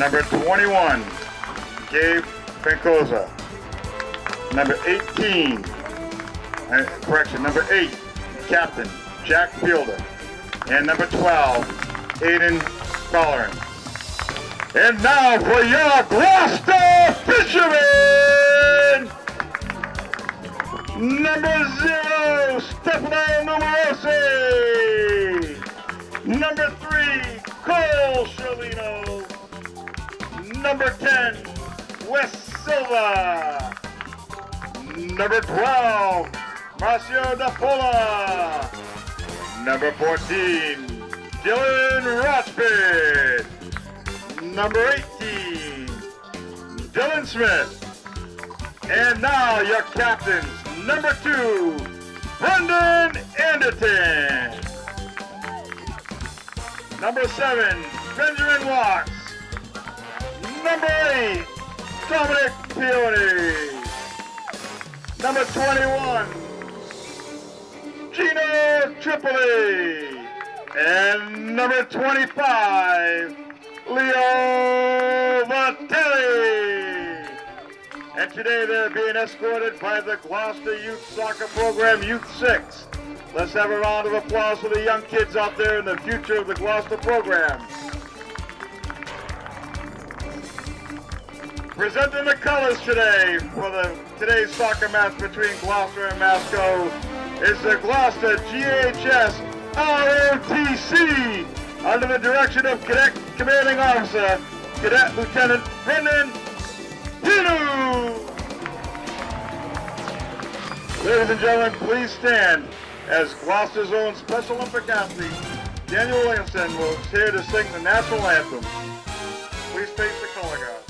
Number 21, Gabe Pencosa. Number 18, uh, correction, number 8, Captain Jack Fielder. And number 12, Aiden Colleran. And now for your Gloucester Fishermen! Number zero, Stefano Numerosi. Number three, Cole Shalino. Number 10, Wes Silva. Number 12, Marcio Da Pola. Number 14, Dylan Rochford. Number 18, Dylan Smith. And now your captains, number two, Brendan Anderton. Number seven, Benjamin Watts. Number eight, Dominic Peony. Number 21, Gino Tripoli. And number 25, Leo Vatelli. And today they're being escorted by the Gloucester Youth Soccer Program, Youth 6. Let's have a round of applause for the young kids out there in the future of the Gloucester program. Presenting the colors today for the today's soccer match between Gloucester and Masco is the Gloucester GHS ROTC under the direction of Cadet Commanding Officer, Cadet Lieutenant Brendan Pinu. Ladies and gentlemen, please stand as Gloucester's own Special Olympic athlete, Daniel Williamson, will here to sing the national anthem. Please face the color guard.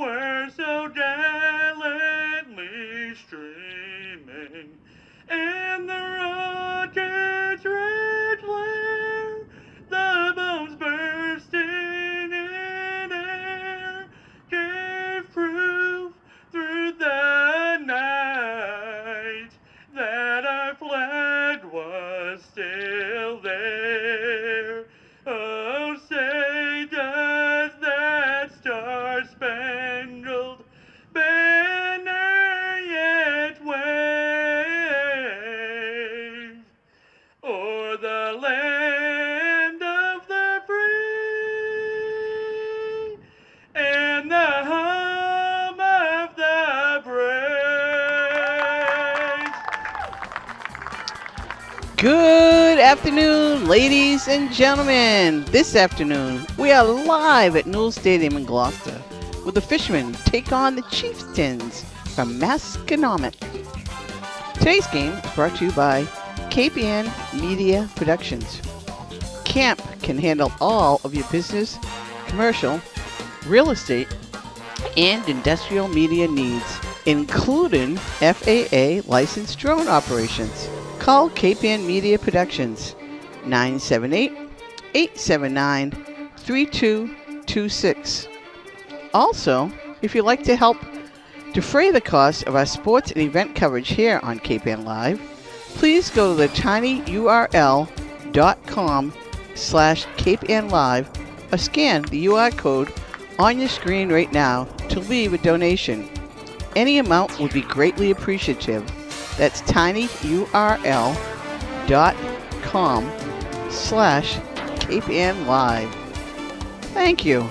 were so gallantly afternoon, ladies and gentlemen. This afternoon, we are live at Newell Stadium in Gloucester, where the Fishermen take on the Chieftains from Masconomet. Today's game is brought to you by Ann Media Productions. Cape Ann can handle all of your business, commercial, real estate, and industrial media needs, including FAA licensed drone operations. Call Cape Ann Media Productions 978 879 3226. Also, if you'd like to help defray the cost of our sports and event coverage here on Cape Ann Live, please go to the tinyurl.com slash Live or scan the QR code on your screen right now to leave a donation. Any amount would be greatly appreciative. That's tinyurl.com slash Ann Live. Thank you.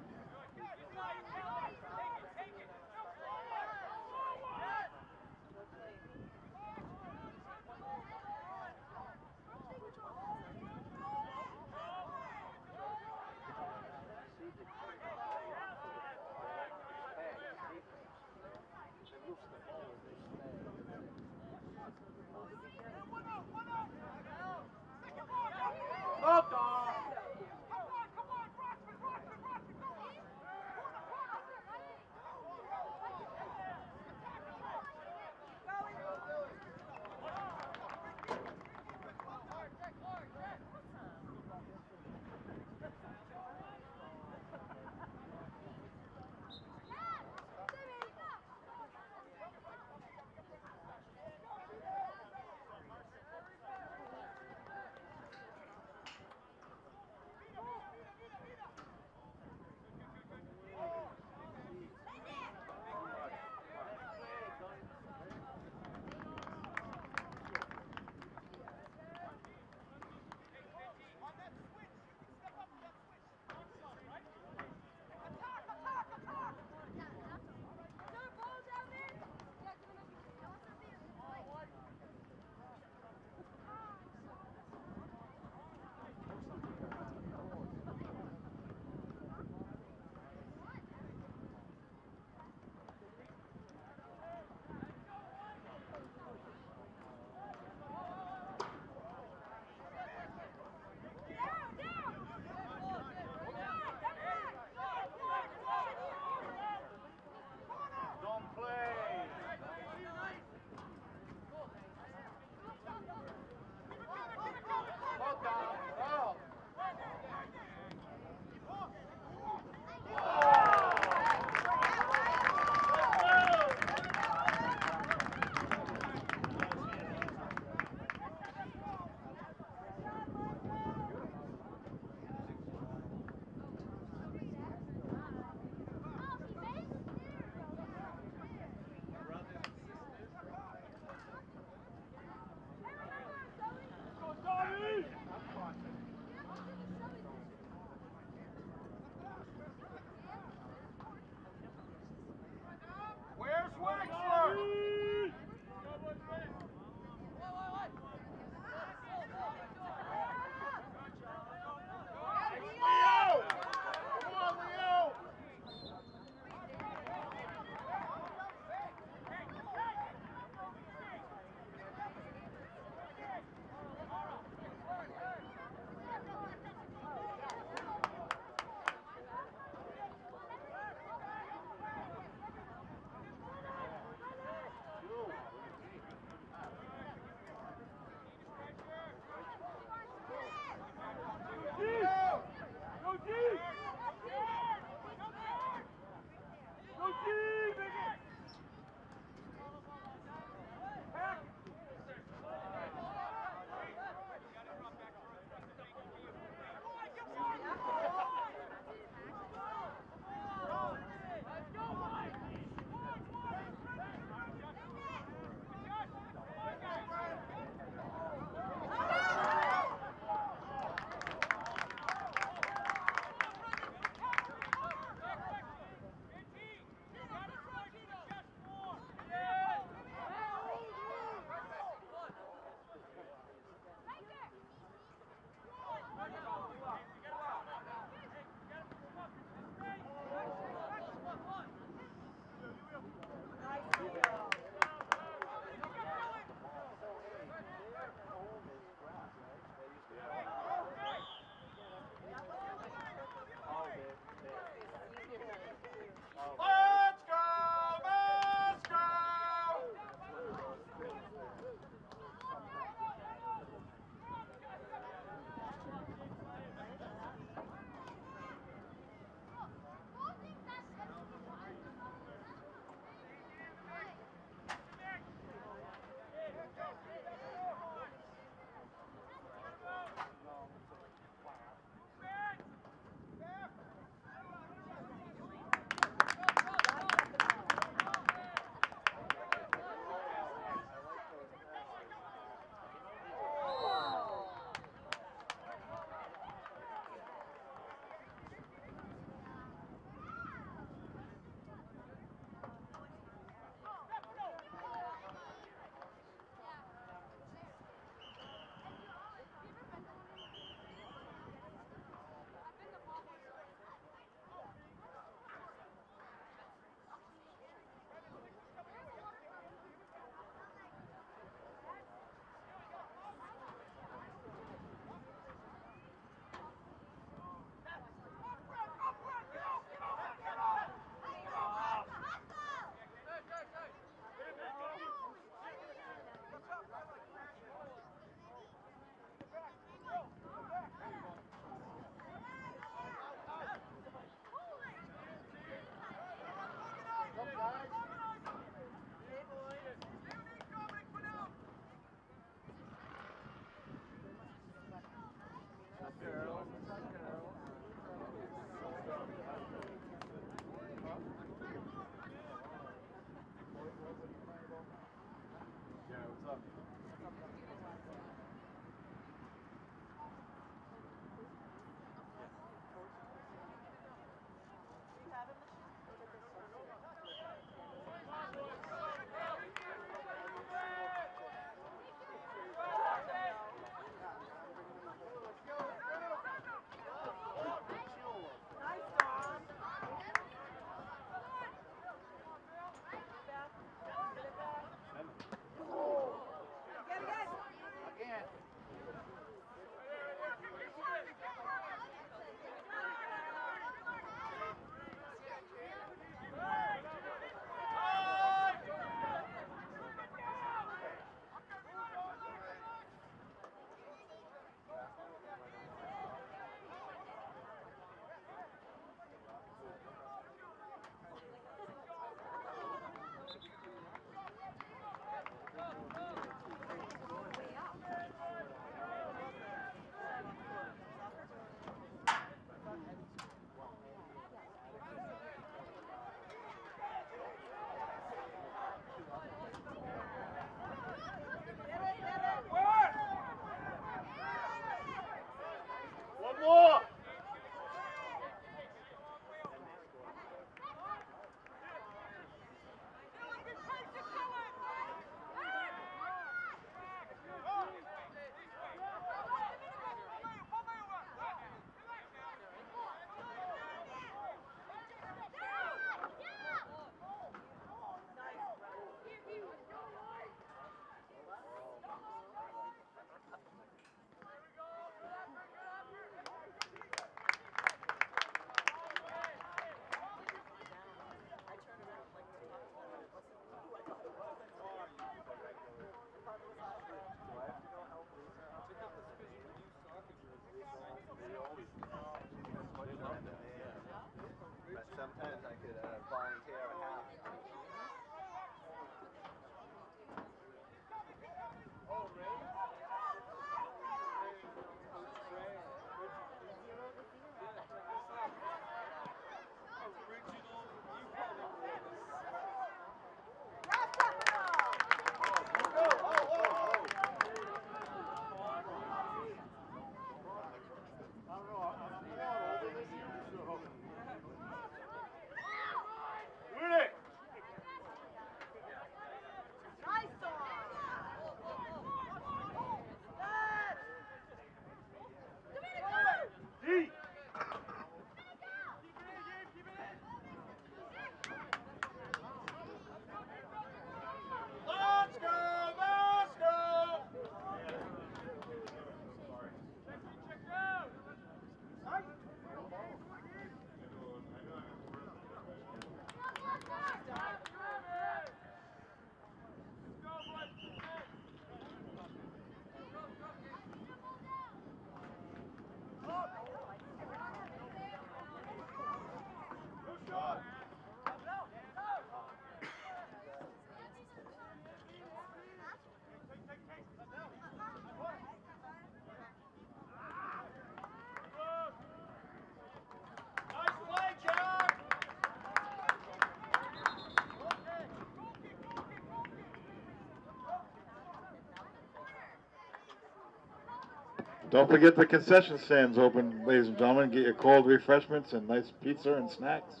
Don't forget the concession stands open, ladies and gentlemen. Get your cold refreshments and nice pizza and snacks.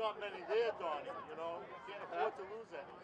Not many there, Donnie, you know? You can't afford to lose any.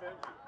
Let's!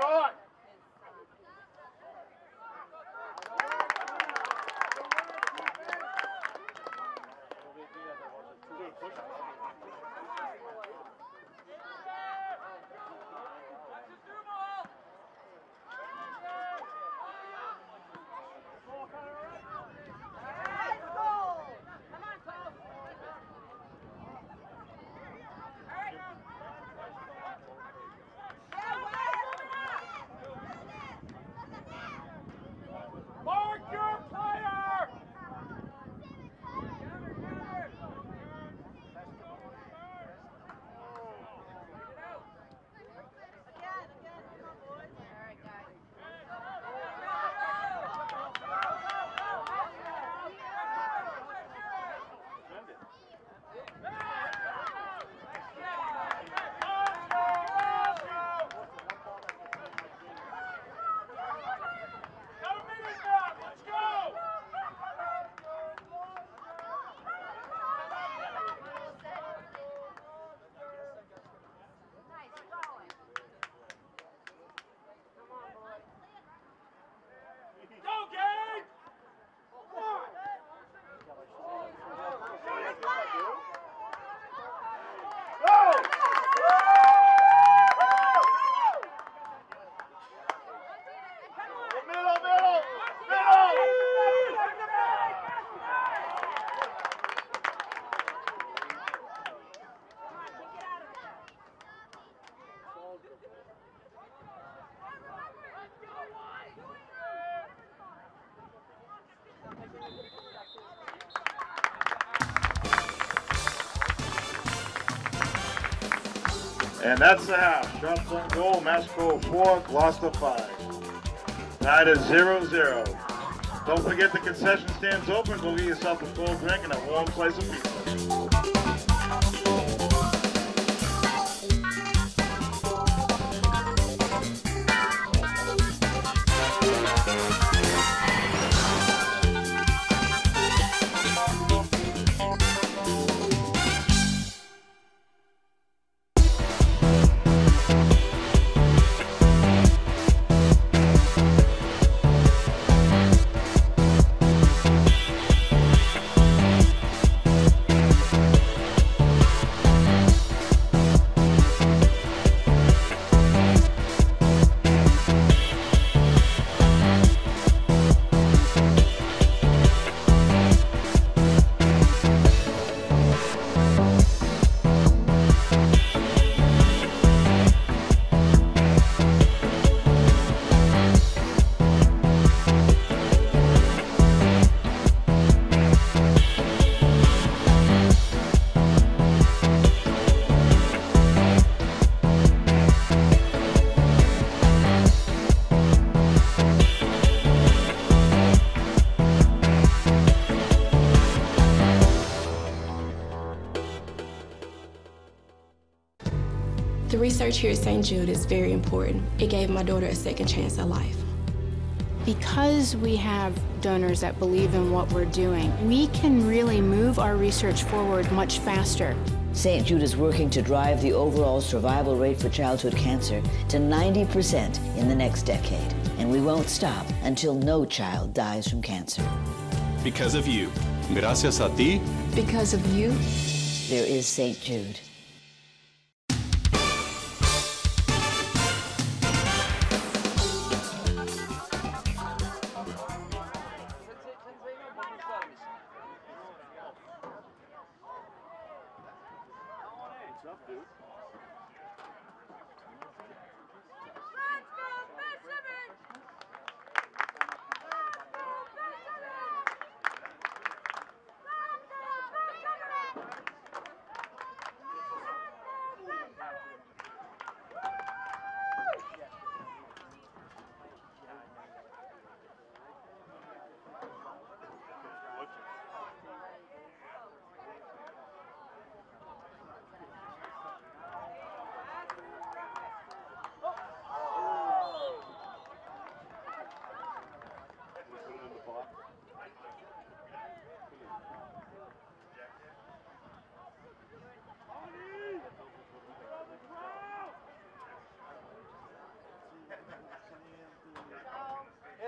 shot. And that's the half. Shots on goal, Masco 4, Gloucester 5. Tied at 0-0. Don't forget the concession stands open. Go get yourself a cold drink and a warm slice of pizza. The research here at St. Jude is very important. It gave my daughter a second chance at life. Because we have donors that believe in what we're doing, we can really move our research forward much faster. St. Jude is working to drive the overall survival rate for childhood cancer to 90% in the next decade. And we won't stop until no child dies from cancer. Because of you. Gracias a ti. Because of you, There is St. Jude.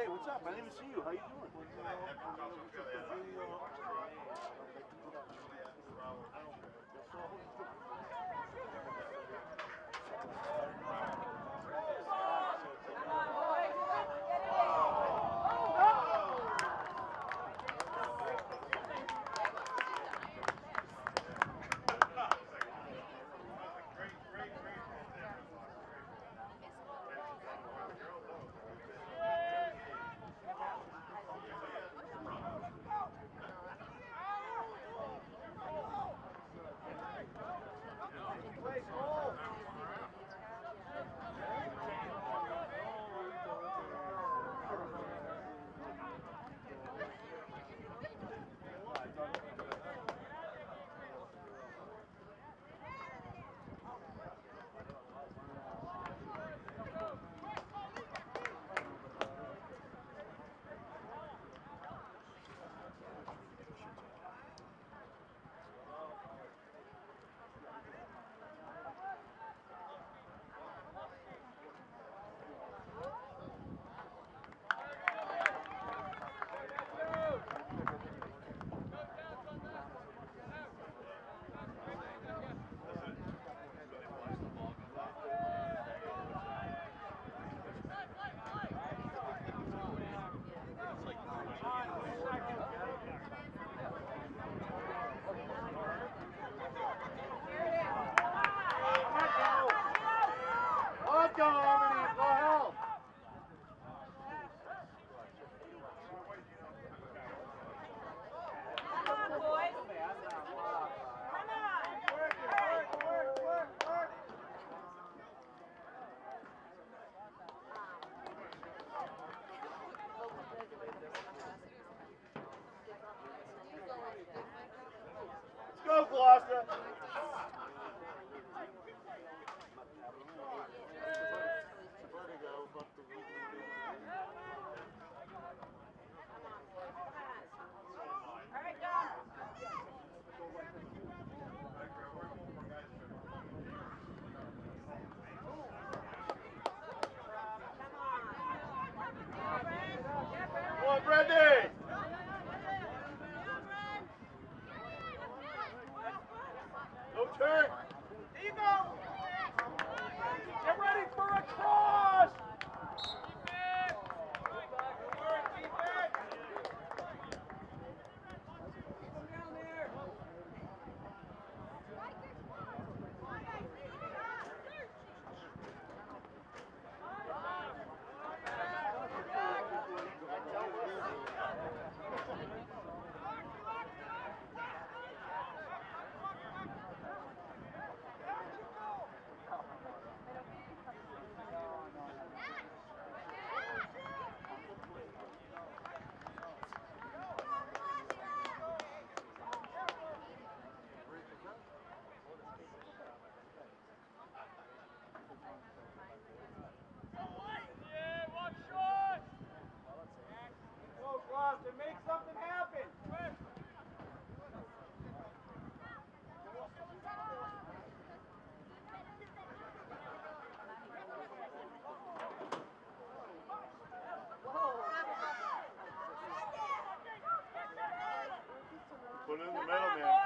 Hey, what's up? I didn't even see you. How you doing? власне. Né? Bruno Melo mesmo.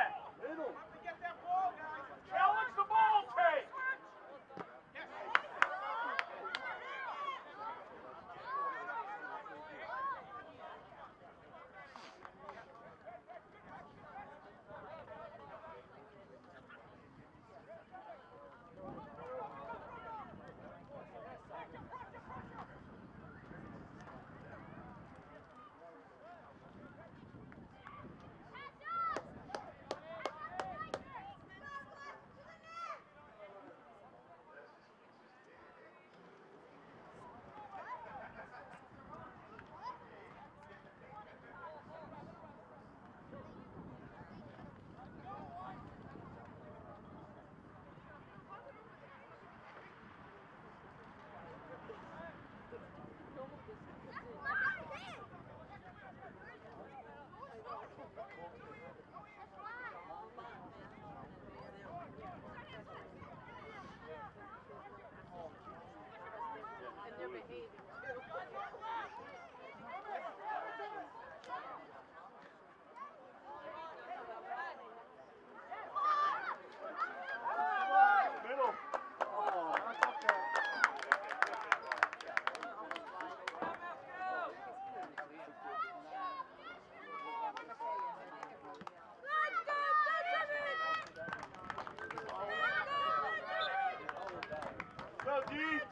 Go, D!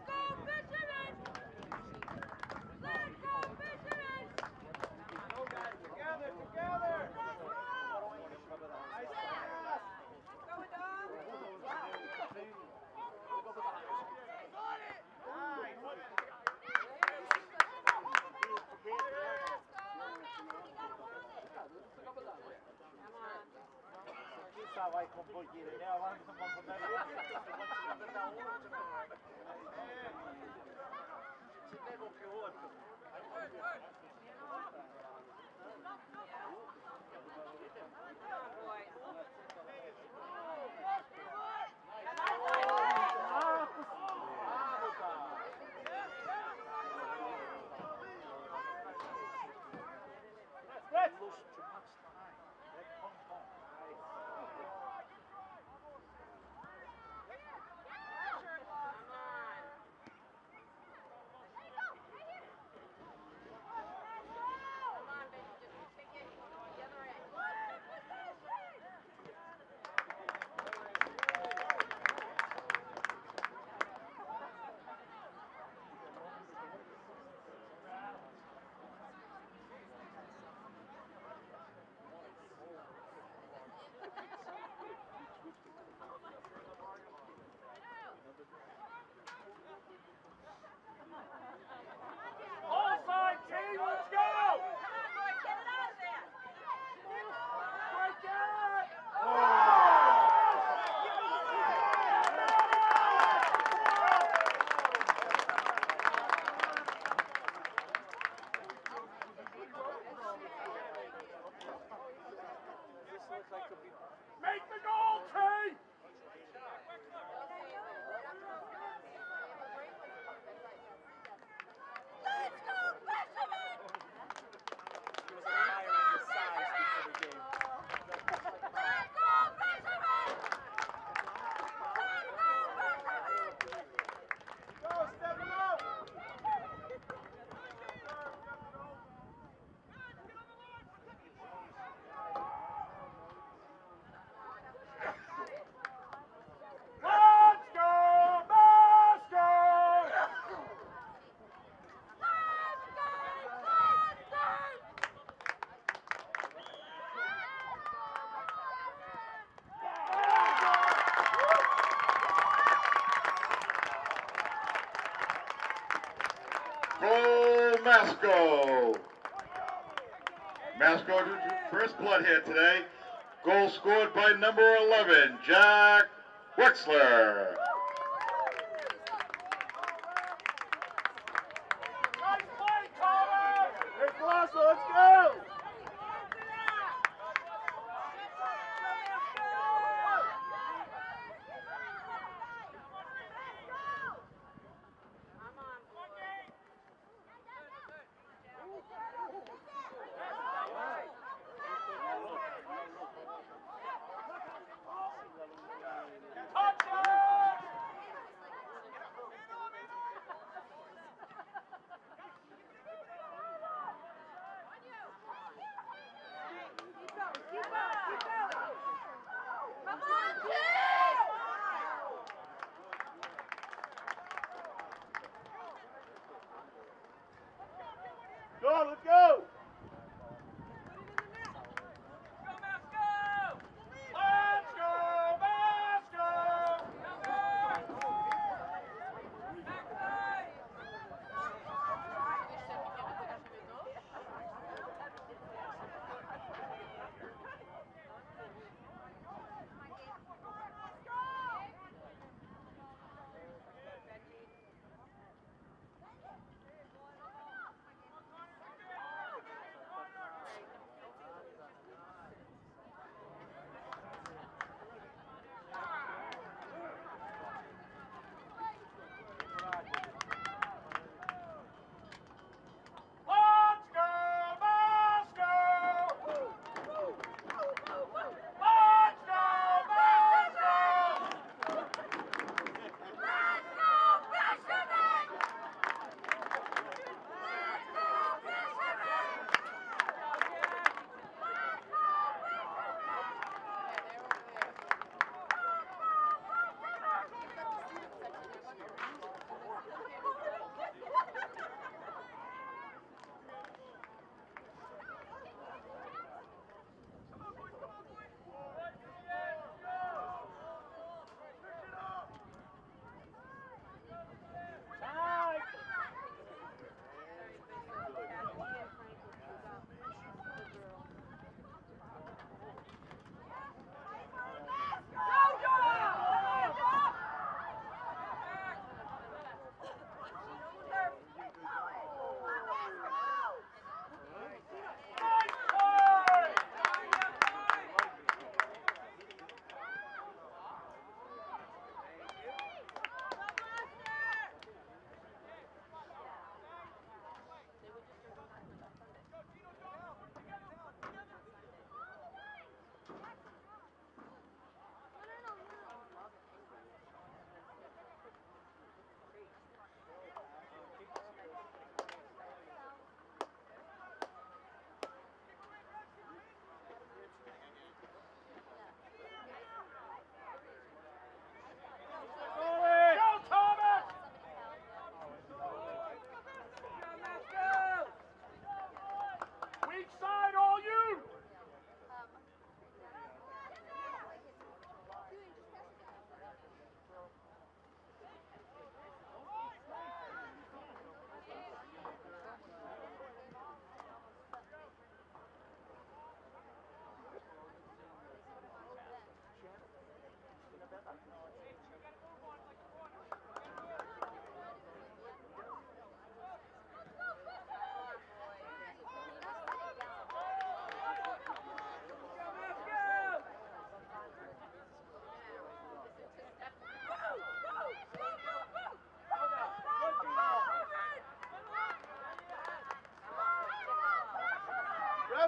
vai kompozire, ne alan sam vam podario. Masco. Masco, first blood hit today. Goal scored by number 11, Jack Wexler.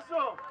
awesome.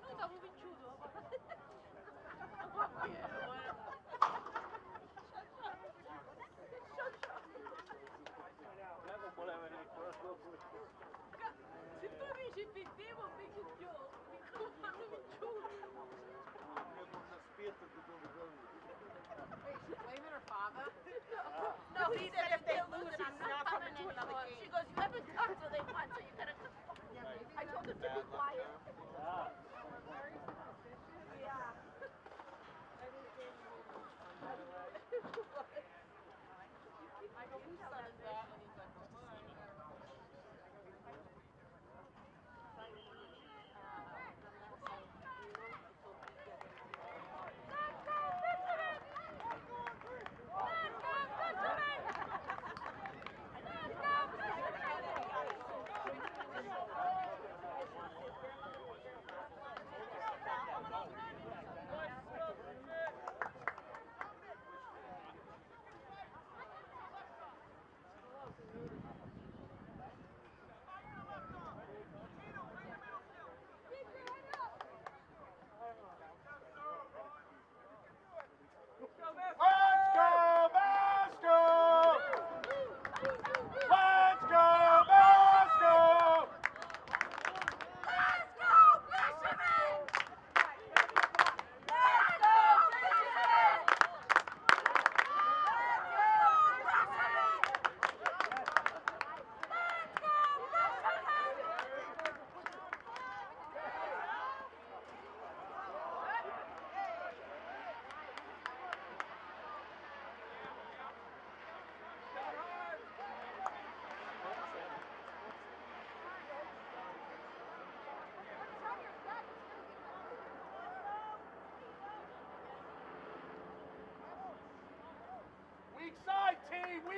Tu sei venuta convinciuto? Se tu dici fintivo, mi chiudo. Mi fanno vinciuto. Blaming her father? No, he said if they lose, I'm not coming anymore. She goes, you haven't talked till they won, so you gotta come. I told them to be quiet.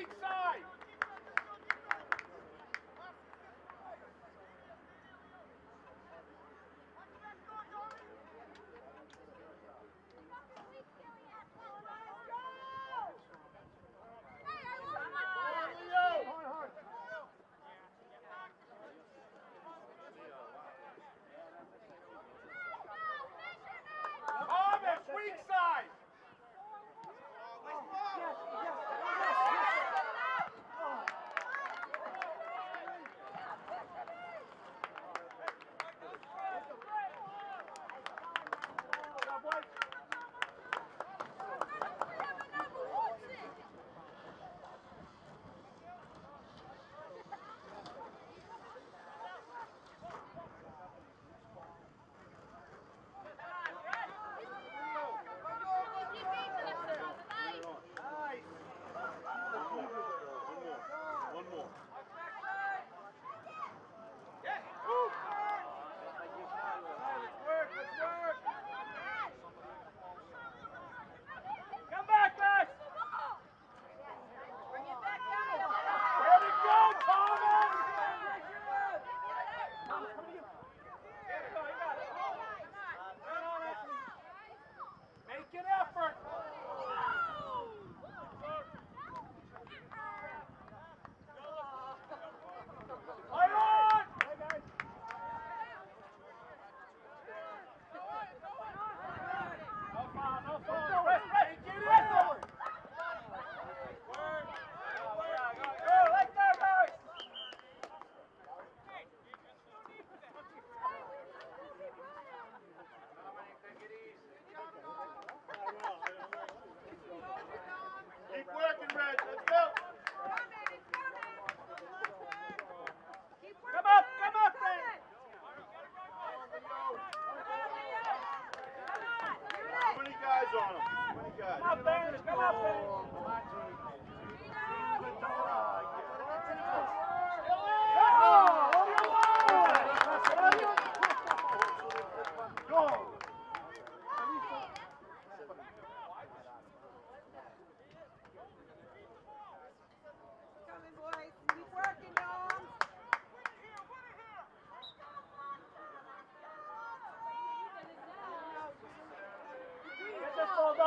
Pizza!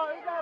Lord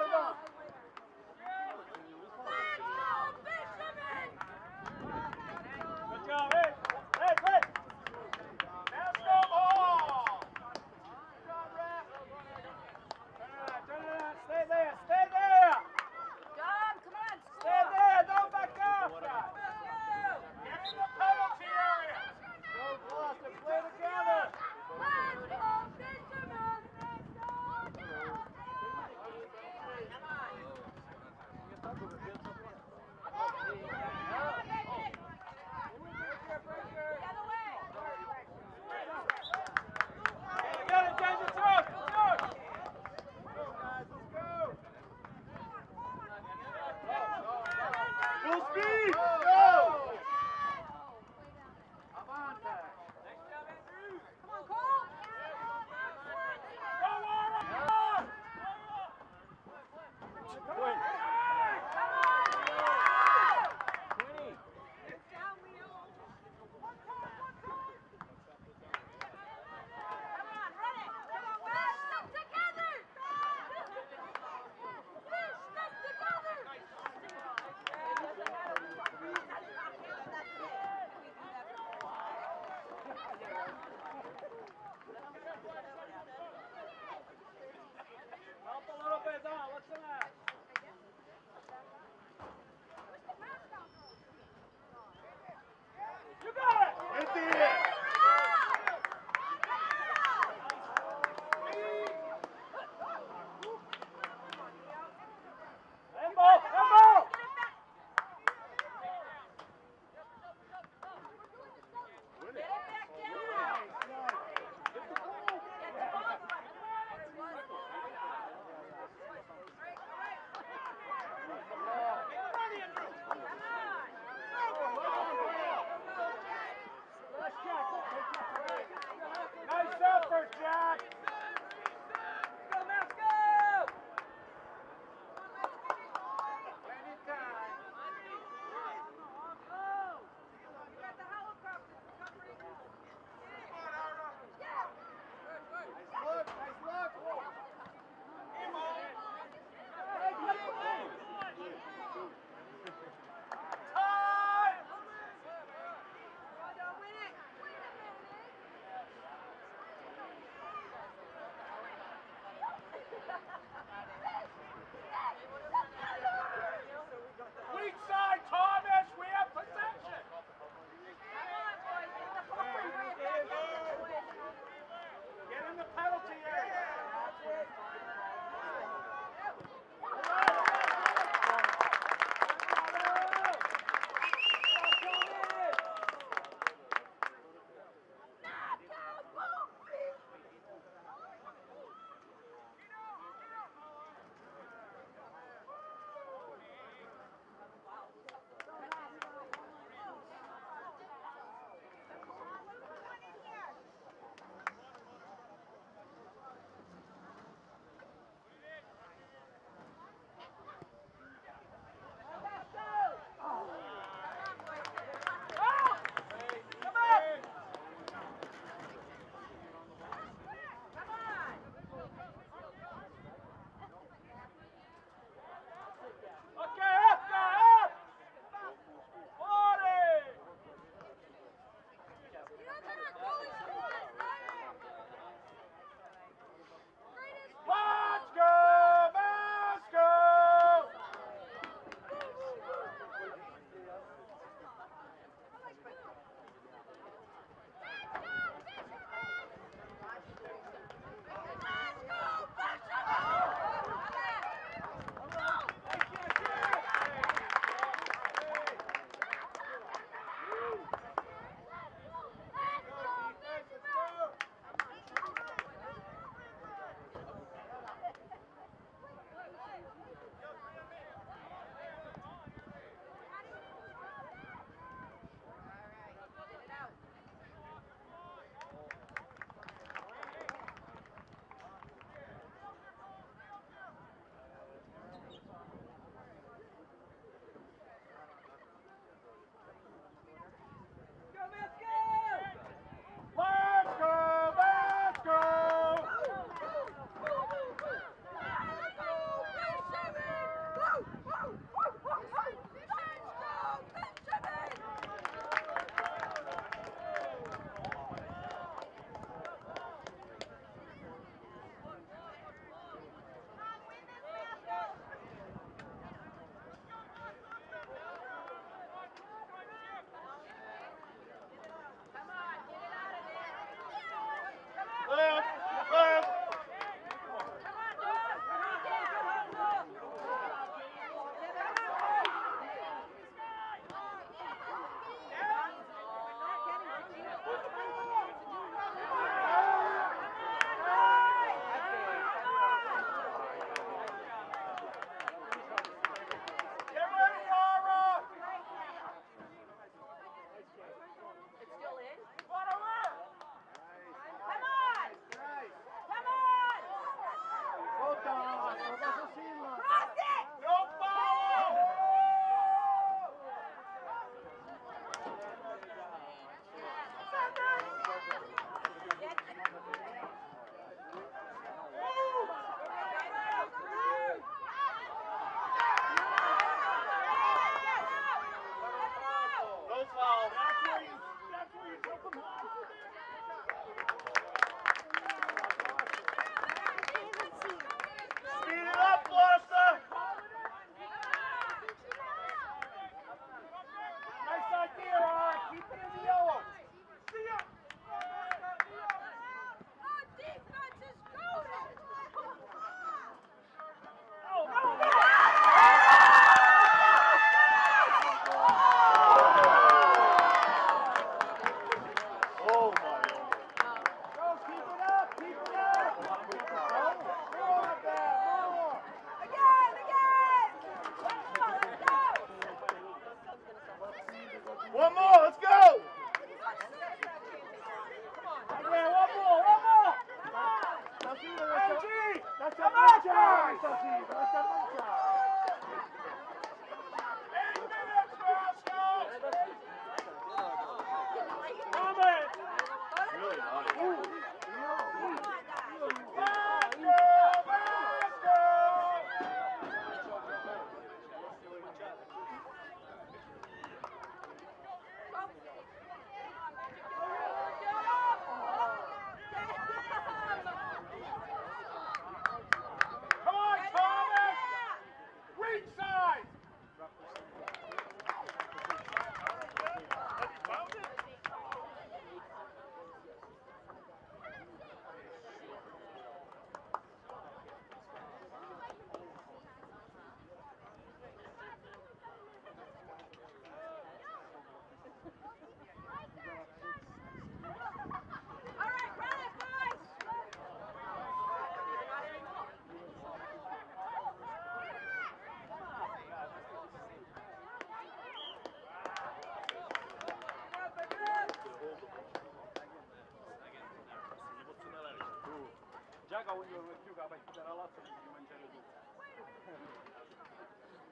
Già che voglio più che per chiudere l'altro devi mangiare tu.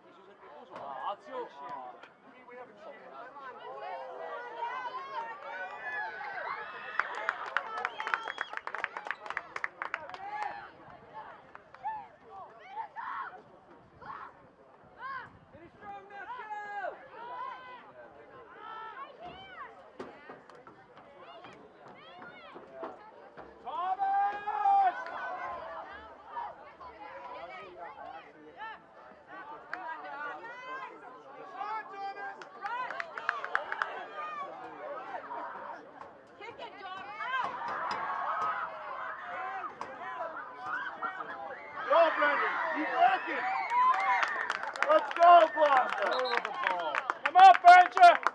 Mi sono sempre poso, ma ah, azio! Brendan. Keep working. Let's go, Blossom. Come on, Benja.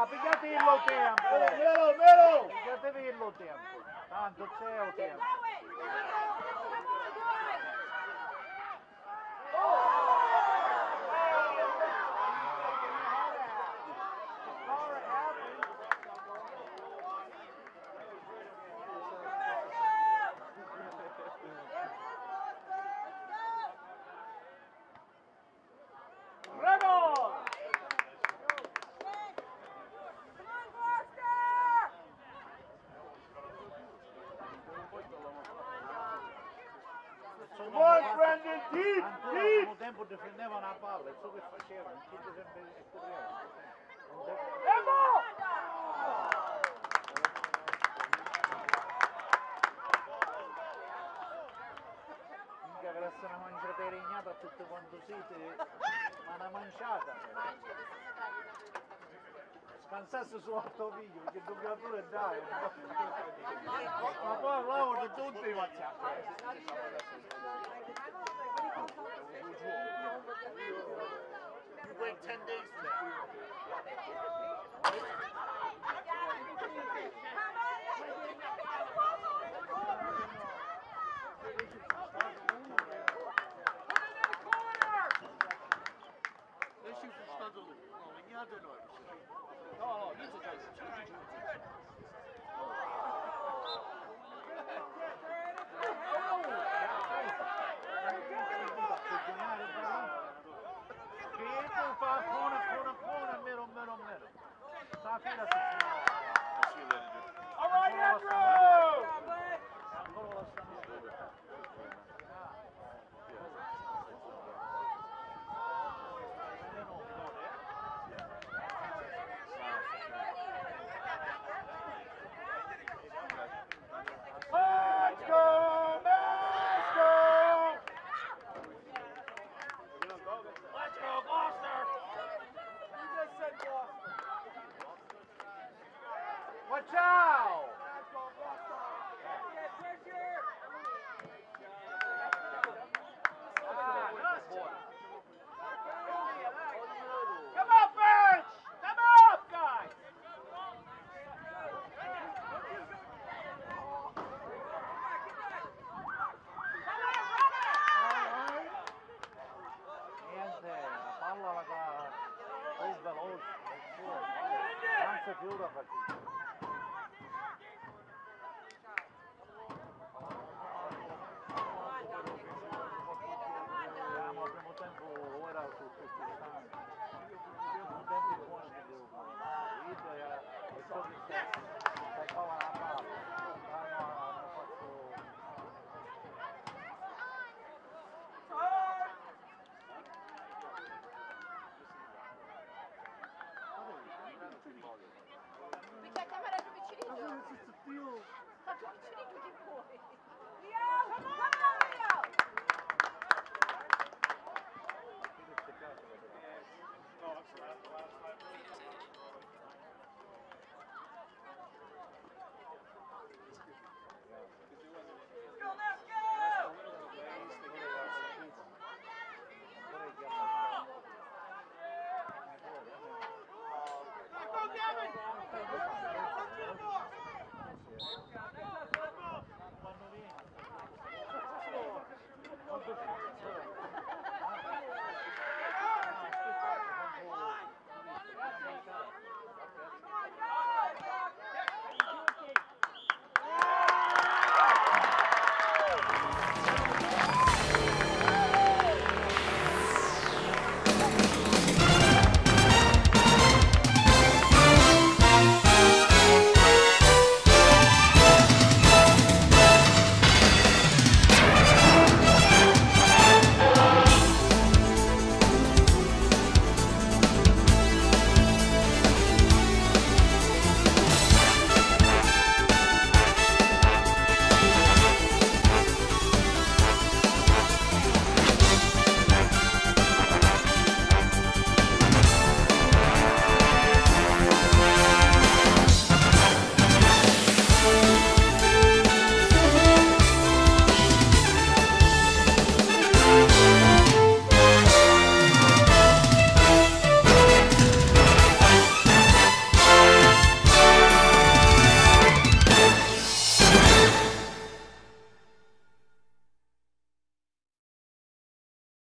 Ah, piquete irlo o tempo. Míralo, míralo. Piquete irlo o tempo. Tanto céu o tempo. sentite, ma una manciata. Scansasse su altro figlio, perché dobbiamo pure dare. Ma poi Claudio tutti i facciamo. You wait 10 Ciao ciao! i don't you.